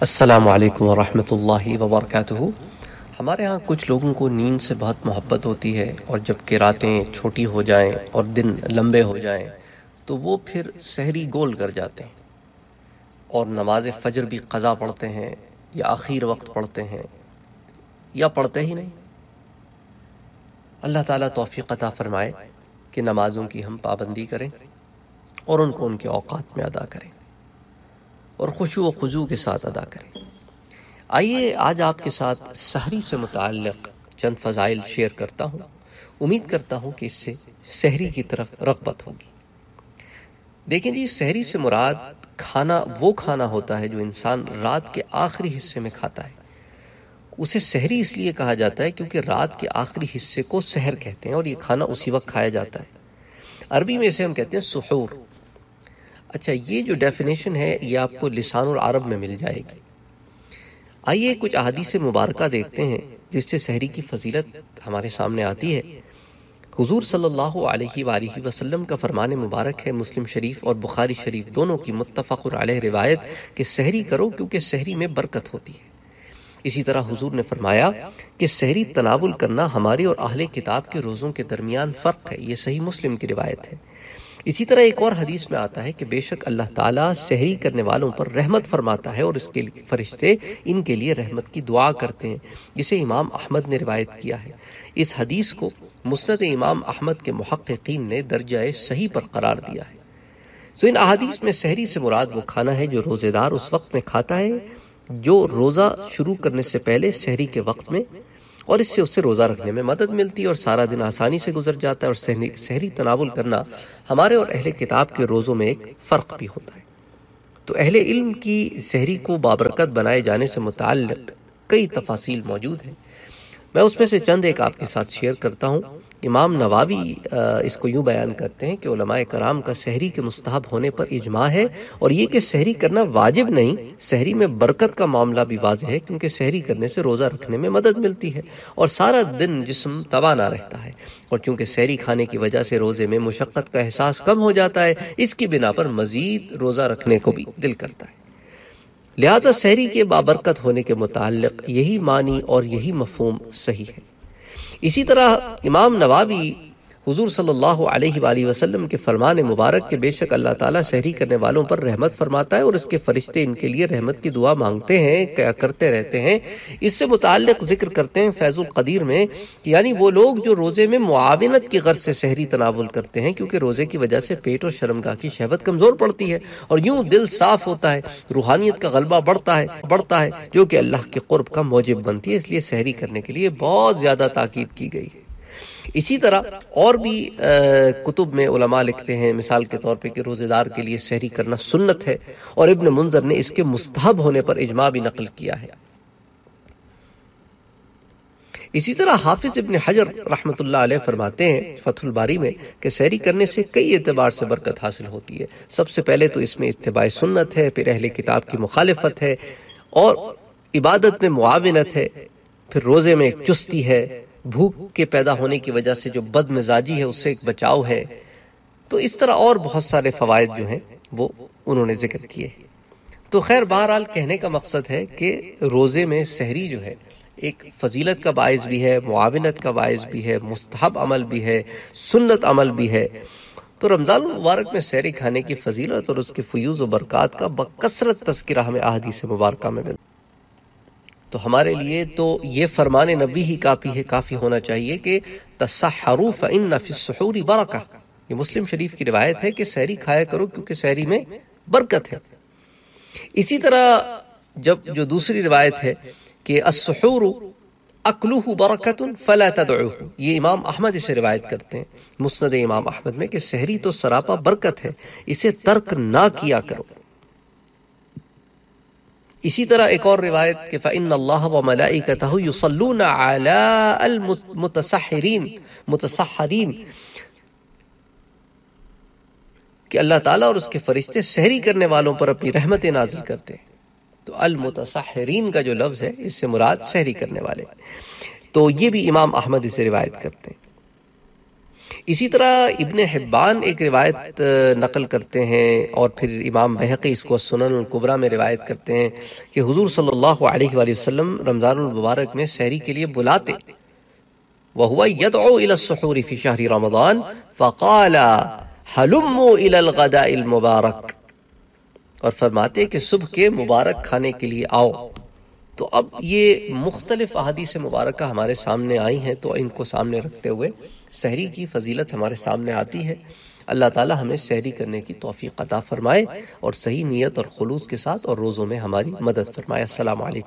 السلام علیکم ورحمۃ اللہ وبرکاتہ۔ ہمارے ہاں کچھ لوگوں کو نیند سے بہت محبت ہوتی ہے اور جبکہ راتیں چھوٹی ہو جائیں اور دن لمبے ہو جائیں، تو وہ پھر سحری گول کر جاتے ہیں۔ اور نماز فجر بھی قضا پڑھتے ہیں یا آخر وقت پڑھتے ہیں، یا پڑھتے ہی نہیں۔ اللہ تعالیٰ توفیق عطا فرمائے کہ نمازوں کی ہم پابندی کریں اور ان کو ان کے اوقات میں ادا کریں۔ اور خوشو و خضو کے ساتھ ادا کریں۔ آئیے آج آپ کے ساتھ سحری سے متعلق چند فضائل شیئر کرتا ہوں۔ امید کرتا ہوں کہ اس سے سحری کی طرف رغبت ہوگی۔ دیکھیں جی سحری سے مراد کھانا، وہ کھانا ہوتا ہے جو انسان رات کے آخری حصے میں کھاتا ہے۔ اسے سحری اس لیے کہا جاتا ہے کیونکہ رات کے آخری حصے کو سحر کہتے ہیں اور یہ کھانا اسی وقت کھایا جاتا ہے۔ عربی میں اسے ہم کہتے ہیں سحور۔ اچھا یہ جو ڈیفینیشن ہے، یہ آپ کو لسان العرب میں مل جائے گی۔ آئیے کچھ احادیث مبارکہ دیکھتے ہیں، جس سے سحری کی فضیلت ہمارے سامنے آتی ہے۔ حضور صلی اللہ علیہ وآلہ وسلم کا فرمان مبارک ہے، مسلم شریف اور بخاری شریف دونوں کی متفق علیہ روایت کہ سحری کرو کیونکہ سحری میں برکت ہوتی ہے۔ اسی طرح حضور نے فرمایا کہ سحری تناول کرنا ہماری اور اہل کتاب کے روزوں کے درمیان فرق ہے، یہ صحیح مسلم کی روایت ہے۔ اسی طرح ایک اور حدیث میں آتا ہے کہ بے شک اللہ تعالیٰ سحری کرنے والوں پر رحمت فرماتا ہے اور اس کے فرشتے ان کے لیے رحمت کی دعا کرتے ہیں، جسے امام احمد نے روایت کیا ہے۔ اس حدیث کو مسند امام احمد کے محققین نے درجہ صحیح پر قرار دیا ہے۔ سو ان احادیث میں سحری سے مراد وہ کھانا ہے جو روزے دار اس وقت میں کھاتا ہے جو روزہ شروع کرنے سے پہلے سحری کے وقت میں اور اس سے اس سے روزہ رکھنے میں مدد ملتی ہے اور سارا دن آسانی سے گزر جاتا ہے اور سحری تناول کرنا ہمارے اور اہل کتاب کے روزوں میں ایک فرق بھی ہوتا ہے۔ تو اہل علم کی سحری کو بابرکت بنائے جانے سے متعلق کئی تفاصیل موجود ہیں۔ میں اس میں سے چند ایک آپ کے ساتھ شیئر کرتا ہوں۔ امام نوابی اس کو یوں بیان کرتے ہیں کہ علماء کرام کا سحری کے مستحب ہونے پر اجماع ہے اور یہ کہ سحری کرنا واجب نہیں سحری میں برکت کا معاملہ بھی واضح ہے کیونکہ سحری کرنے سے روزہ رکھنے میں مدد ملتی ہے اور سارا دن جسم توانا رہتا ہے اور چونکہ سحری کھانے کی وجہ سے روزے میں مشقت کا احساس کم ہو جاتا ہے، اس کی بنا پر مزید روزہ رکھنے کو بھی دل کرتا ہے۔ لہذا سحری کے بابرکت ہونے کے متعلق یہی معنی اور یہی مفہوم صحیح ہے۔ اسی طرح امام نوابی حضور صلی اللہ علیہ وآلہ وسلم کے فرمان مبارک کے بے شک اللہ تعالیٰ سحری کرنے والوں پر رحمت فرماتا ہے اور اس کے فرشتے ان کے لیے رحمت کی دعا مانگتے ہیں کیا کرتے رہتے ہیں۔ اس سے متعلق ذکر کرتے ہیں فیض القدیر میں کہ یعنی وہ لوگ جو روزے میں معاونت کی غرض سے سحری تناول کرتے ہیں، کیونکہ روزے کی وجہ سے پیٹ اور شرمگاہ کی شہوت کمزور پڑتی ہے اور یوں دل صاف ہوتا ہے، روحانیت کا غلبہ بڑھتا ہے بڑھتا ہے، جو کہ اللہ کے قرب کا موجب بنتی ہے۔ اس لیے سحری کرنے کے لیے بہت زیادہ تاکید کی گئی۔ ہے اسی طرح اور بھی کتب میں علماء لکھتے ہیں، مثال کے طور پہ کہ روزے دار کے لیے سحری کرنا سنت ہے اور ابن منظر نے اس کے مستحب ہونے پر اجماع بھی نقل کیا ہے۔ اسی طرح حافظ ابن حجر رحمت اللہ علیہ فرماتے ہیں فتح الباری میں کہ سحری کرنے سے کئی اعتبار سے برکت حاصل ہوتی ہے۔ سب سے پہلے تو اس میں اتباع سنت ہے، پھر اہل کتاب کی مخالفت ہے اور عبادت میں معاونت ہے، پھر روزے میں ایک چستی ہے بھوک کے پیدا ہونے کی وجہ سے جو بد مزاجی ہے، اس سے ایک بچاؤ ہے۔ تو اس طرح اور بہت سارے فوائد جو ہیں، وہ انہوں نے ذکر کیے۔ تو خیر، بہرحال کہنے کا مقصد ہے کہ روزے میں سحری جو ہے، ایک فضیلت کا باعث بھی ہے، معاونت کا باعث بھی ہے، مستحب عمل بھی ہے، سنت عمل بھی ہے۔ تو رمضان المبارک میں سحری کھانے کی فضیلت اور اس کی فیوز و برکات کا بکثرت تذکرہ ہمیں احادیث مبارکہ میں ملتا تو ہمارے لیے تو یہ فرمان نبی ہی کافی ہے کافی ہونا چاہیے کہ تسحروا فإن فی السحور برکہ یہ مسلم شریف کی روایت ہے کہ سحری کھایا کرو کیونکہ سحری میں برکت ہے۔ اسی طرح جب جو دوسری روایت ہے کہ السحور اکلوہ برکت فلا تدعوہ یہ امام احمد اسے روایت کرتے ہیں۔ مسند امام احمد میں کہ سحری تو سراپا برکت ہے اسے ترک نہ کیا کرو۔ اسی طرح ایک اور روایت کہ فَإِنَّ اللَّهَ وَمَلَائِكَتَهُ يُصَلُّونَ عَلَىٰ الْمُتَسَحِرِينَ متسحرین کہ اللہ تعالیٰ اور اس کے فرشتے سحری کرنے والوں پر اپنی رحمتیں نازل کرتے ہیں۔ تو المتسحرین کا جو لفظ ہے، اس سے مراد سحری کرنے والے۔ تو یہ بھی امام احمد اسے روایت کرتے ہیں۔ اسی طرح ابن حبان ایک روایت نقل کرتے ہیں اور پھر امام بحقی اس کو سنن القبرہ میں روایت کرتے ہیں کہ حضور صلی اللہ علیہ وآلہ وسلم رمضان المبارک میں سحری کے لیے بلاتے۔ وَهُوَ يَدْعُو إِلَى السُّحُورِ فِي شَهْرِ رَمَضَانِ فَقَالَ حَلُمُّ إِلَى الْغَدَاءِ الْمُبَارَكِ اور فرماتے کہ صبح کے مبارک کھانے کے لیے آؤ۔ تو اب یہ مختلف احادیث مبارکہ ہمارے سامنے آئی ہیں، تو ان کو سامنے رکھتے ہوئے سحری کی فضیلت ہمارے سامنے آتی ہے۔ اللہ تعالی ہمیں سحری کرنے کی توفیق عطا فرمائے اور صحیح نیت اور خلوص کے ساتھ اور روزوں میں ہماری مدد فرمائے۔ السلام علیکم۔